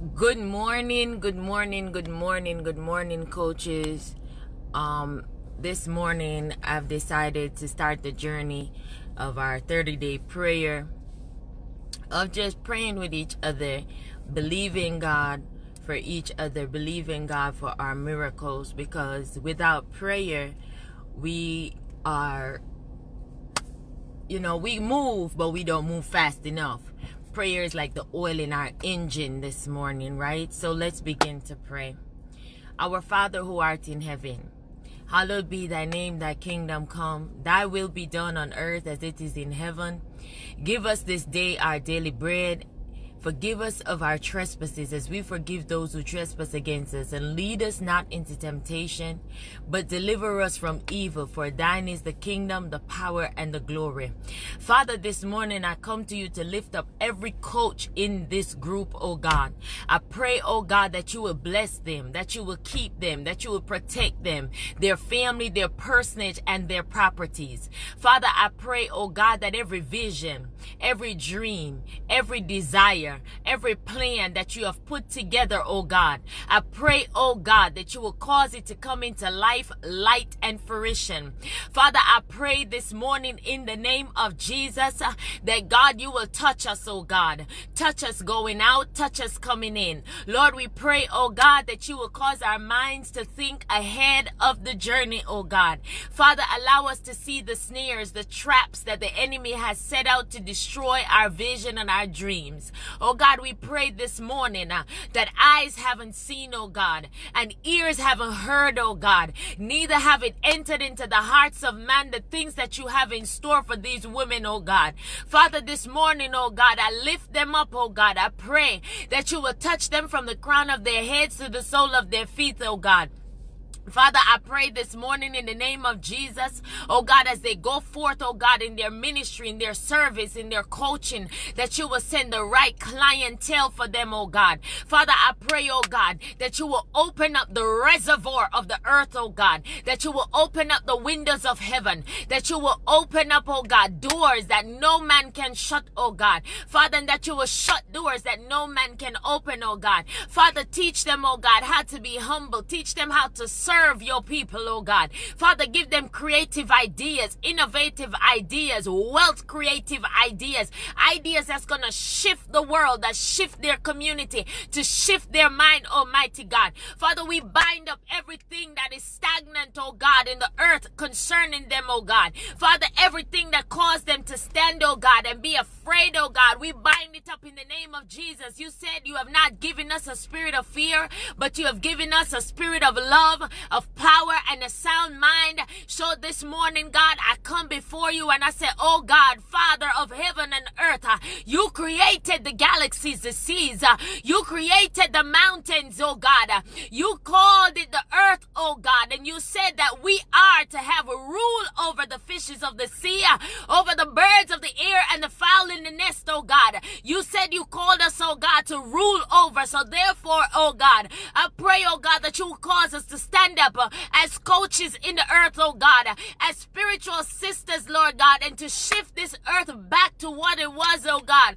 Good morning, good morning, good morning, good morning, coaches. Um, this morning I've decided to start the journey of our 30 day prayer of just praying with each other, believing God for each other, believing God for our miracles because without prayer, we are, you know, we move, but we don't move fast enough prayer is like the oil in our engine this morning, right? So let's begin to pray. Our Father who art in heaven, hallowed be thy name, thy kingdom come, thy will be done on earth as it is in heaven. Give us this day our daily bread Forgive us of our trespasses as we forgive those who trespass against us. And lead us not into temptation, but deliver us from evil. For thine is the kingdom, the power, and the glory. Father, this morning I come to you to lift up every coach in this group, oh God. I pray, oh God, that you will bless them, that you will keep them, that you will protect them, their family, their personage, and their properties. Father, I pray, oh God, that every vision, every dream, every desire, every plan that you have put together, oh God. I pray, oh God, that you will cause it to come into life, light, and fruition. Father, I pray this morning in the name of Jesus uh, that God, you will touch us, oh God. Touch us going out, touch us coming in. Lord, we pray, oh God, that you will cause our minds to think ahead of the journey, oh God. Father, allow us to see the snares, the traps that the enemy has set out to destroy our vision and our dreams. Oh God, we pray this morning uh, that eyes haven't seen, oh God, and ears haven't heard, oh God, neither have it entered into the hearts of man the things that you have in store for these women, oh God. Father, this morning, oh God, I lift them up, oh God. I pray that you will touch them from the crown of their heads to the sole of their feet, oh God. Father, I pray this morning in the name of Jesus, oh God, as they go forth, oh God, in their ministry, in their service, in their coaching, that you will send the right clientele for them, oh God. Father, I pray, oh God, that you will open up the reservoir of the earth, oh God, that you will open up the windows of heaven, that you will open up, oh God, doors that no man can shut, oh God. Father, and that you will shut doors that no man can open, oh God. Father, teach them, oh God, how to be humble. Teach them how to serve serve your people, oh God. Father, give them creative ideas, innovative ideas, wealth creative ideas, ideas that's going to shift the world, that shift their community, to shift their mind, Almighty God. Father, we bind up everything that is stagnant, oh God, in the earth concerning them, oh God. Father, everything that caused them to stand, oh God, and be afraid, oh God, we bind it up in the name of Jesus. You said you have not given us a spirit of fear, but you have given us a spirit of love, of power and a sound mind. So this morning, God, I come before you and I say, Oh God, Father of heaven and earth, uh, you created the galaxies, the seas, uh, you created the mountains, oh God. You called it the earth, oh God, and you said that we are to have a rule over the fishes of the sea, uh, over the birds of the air and the fowl in the nest, oh God. You said you called us, oh God, to rule over. So therefore, oh God, I pray, oh God, that you will cause us to stand up uh, as coaches in the earth, oh God, as spiritual sisters, Lord God, and to shift this earth back to what it was, oh God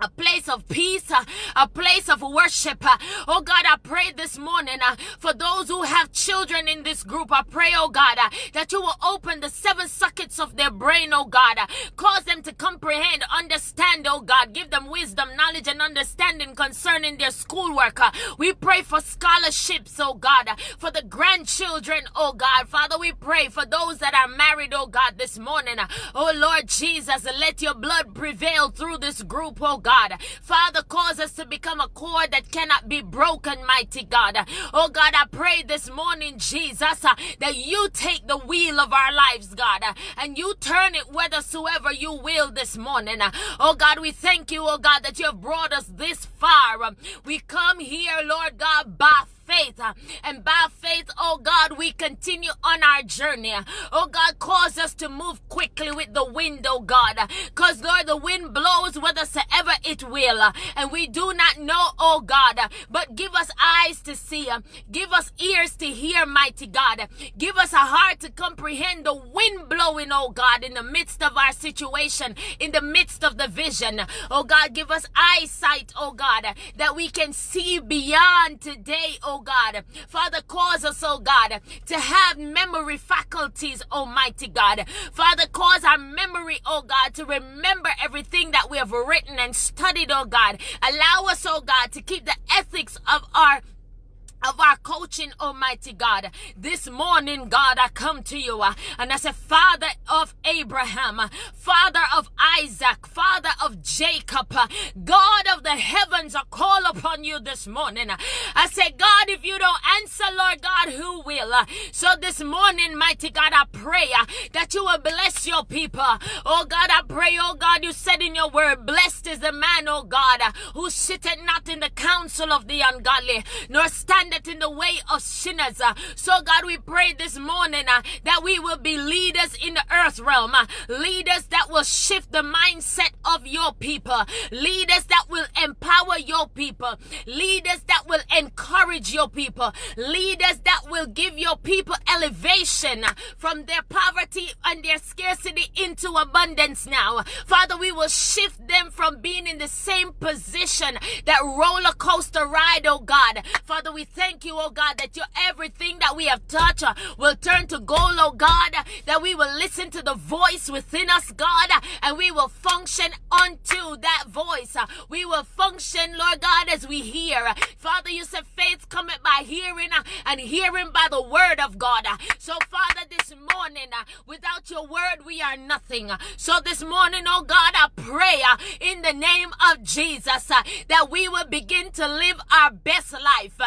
a place of peace, uh, a place of worship. Uh, oh God, I pray this morning uh, for those who have children in this group. I pray, oh God, that you will open the seven sockets of their brain, oh God. Cause them to comprehend, understand, oh God. Give them wisdom, knowledge, and understanding concerning their schoolwork. We pray for scholarships, oh God, for the grandchildren, oh God. Father, we pray for those that are married, oh God, this morning. Oh Lord Jesus, let your blood prevail through this group, oh God. Father, cause us to become a cord that cannot be broken, mighty God. Oh God, I pray this morning, Jesus, uh, that you take the wheel of our lives, God, uh, and you turn it whithersoever you will this morning. Uh, oh God, we thank you, oh God, that you have brought us this far. Um, we come here, Lord God, by faith. And by faith, oh God, we continue on our journey. Oh God, cause us to move quickly with the wind, oh God. Cause the wind blows whithersoever it will. And we do not know, oh God, but give us eyes to see. Give us ears to hear, mighty God. Give us a heart to comprehend the wind blowing, oh God, in the midst of our situation, in the midst of the vision. Oh God, give us eyesight, oh God, that we can see beyond today, oh God. Father, cause us, oh God, to have memory faculties, Almighty God. Father, cause our memory, oh God, to remember everything that we have written and studied, oh God. Allow us, oh God, to keep the ethics of our of our coaching, Almighty God. This morning, God, I come to you uh, and I say, Father of Abraham, uh, Father of Isaac, Father of Jacob, uh, God of the heavens, I call upon you this morning. I say, God, if you don't answer, Lord God, who will? So this morning, mighty God, I pray that you will bless your people. Oh God, I pray, oh God, you said in your word, blessed is the man, oh God, who sitteth not in the counsel of the ungodly, nor standeth standeth in the way of sinners. Uh, so, God, we pray this morning uh, that we will be leaders in the earth realm, uh, leaders that will shift the mindset of your people, leaders that will empower your people, leaders that will encourage your people, leaders that will give your people elevation from their poverty and their scarcity into abundance now. Father, we will shift them from being in the same position, that roller coaster ride, oh God. Father, we thank you, oh God, that your everything that we have touched will turn to gold, oh God, that we will listen to the voice within us, God, and we will function unto that voice. We will function, Lord God, as we hear. Father, you said faith cometh by hearing and hearing by the word of God. So, Father, this morning, uh, without your word, we are nothing. So, this morning, oh God, I pray in the name of Jesus that we will begin to live our best life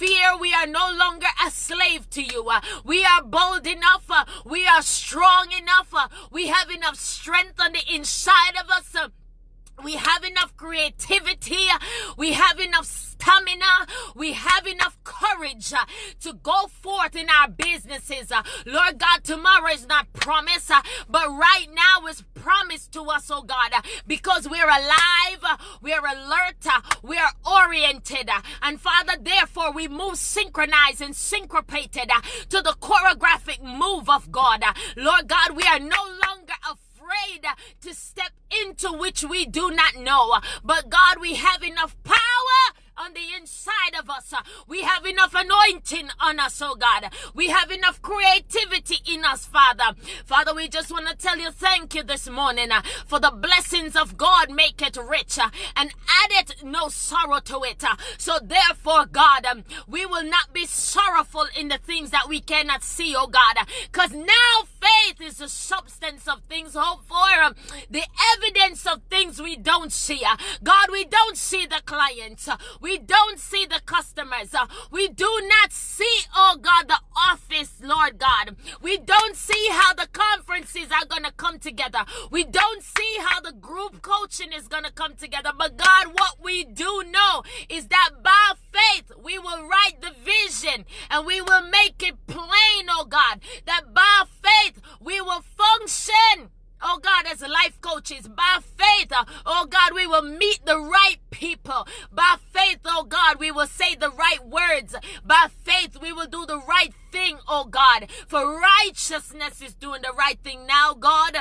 fear, we are no longer a slave to you. Uh, we are bold enough. Uh, we are strong enough. Uh, we have enough strength on the inside of us. We have enough creativity. We have enough stamina. We have enough courage uh, to go forth in our businesses. Uh, Lord God, tomorrow is not promise, uh, but right now is promised to us, oh God, because we're alive, we're alert, we are oriented. and Father, therefore, we move synchronized and syncopated to the choreographic move of God. Lord God, we are no longer afraid to step into which we do not know. But God, we have enough power on the inside of us. We have enough anointing on us, oh God. We have enough creativity in us, Father. Father, we just want to tell you thank you this morning uh, for the blessings of God make it rich uh, and add it no sorrow to it. Uh, so therefore, God, um, we will not be sorrowful in the things that we cannot see, oh God. Because now faith is the substance of things hoped for, um, the evidence of we don't see. God, we don't see the clients. We we don't see the customers. Uh, we do not see, oh God, the office, Lord God. We don't see how the conferences are going to come together. We don't see how the group coaching is going to come together. But God, what we do know is that by faith, we will write the vision and we will make it plain, oh God, that by faith, we will function Oh God, as life coaches, by faith, uh, oh God, we will meet the right people. By faith, oh God, we will say the right words. By faith, we will do the right thing, oh God. For righteousness is doing the right thing now, God.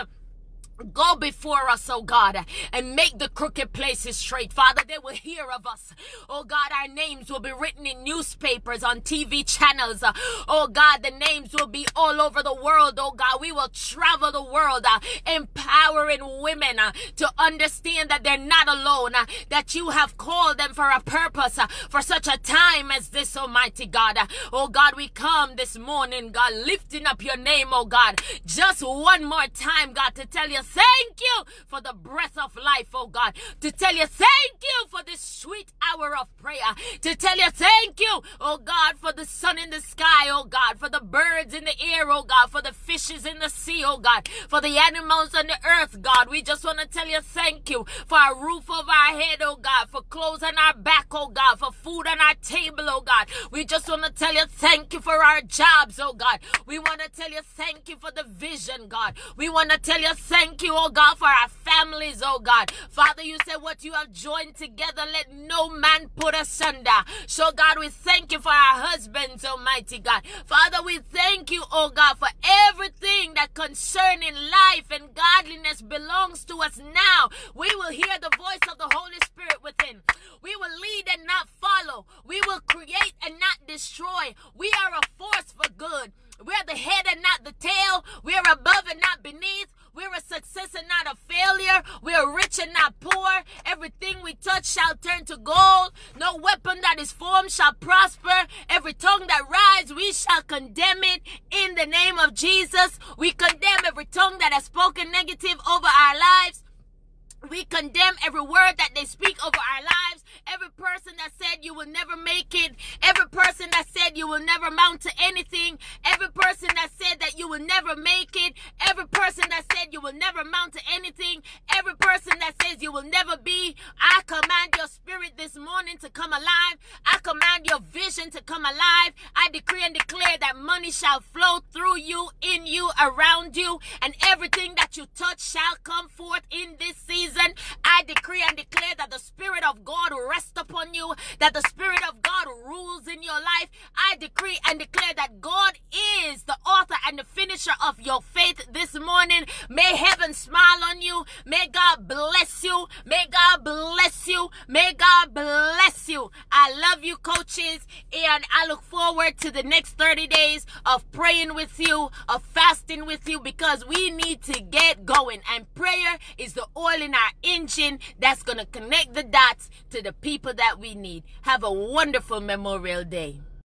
Go before us, oh God, and make the crooked places straight. Father, they will hear of us. Oh God, our names will be written in newspapers, on TV channels. Oh God, the names will be all over the world. Oh God, we will travel the world, uh, empowering women uh, to understand that they're not alone, uh, that you have called them for a purpose, uh, for such a time as this, Almighty God. Oh God, we come this morning, God, lifting up your name, oh God, just one more time, God, to tell you thank you for the breath of life, oh God. To tell you thank you for this sweet hour of prayer prayer to tell you thank you, oh God, for the sun in the sky, oh God, for the birds in the air, oh God, for the fishes in the sea, oh God, for the animals on the earth, God. We just want to tell you thank you for our roof over our head, oh God, for clothes on our back, oh God, for food on our table, oh God. We just want to tell you thank you for our jobs, oh God. We want to tell you thank you for the vision, God. We want to tell you thank you, oh God, for our families, oh God. Father, you said what you have joined together, let no man put asunder. So, God, we thank you for our husbands, Almighty God. Father, we thank you, oh God, for everything that concerning life and godliness belongs to us now. We will hear the voice of the Holy Spirit within. We will lead and not follow. We will create and not destroy. We are a force for good. We're the head and not the tail. We're above and not beneath. We're a success and not a failure. We're rich and not poor. Everything we touch shall turn to gold. No weapon that is formed shall prosper. Every tongue that rises, we shall condemn it in the name of Jesus. We condemn every tongue that has spoken negative over our lives. We condemn every word that they speak over our lives. Every person that said you will never make it. Every person that said you will never mount to anything. Every person that said that you will never make it. Every person that said you will never mount to anything. Every person that says you will never be. I command your spirit this morning to come alive. I command your vision to come alive. I decree and declare that money shall flow through you, in you, around you, and everything that you touch shall come forth in this season. I decree and declare that the Spirit of God rest upon you, that the Spirit of God rules in your life. I decree and declare that God is the author and the finisher of your faith this morning. May heaven smile on you. May God bless you. May God bless you. May God bless you. I love you, coaches, and I look forward to the next 30 days of praying with you, of fasting with you, because we need to get going. And prayer is the oil in our engine that's going to connect the dots to the people that we need. Have a wonderful Memorial Day.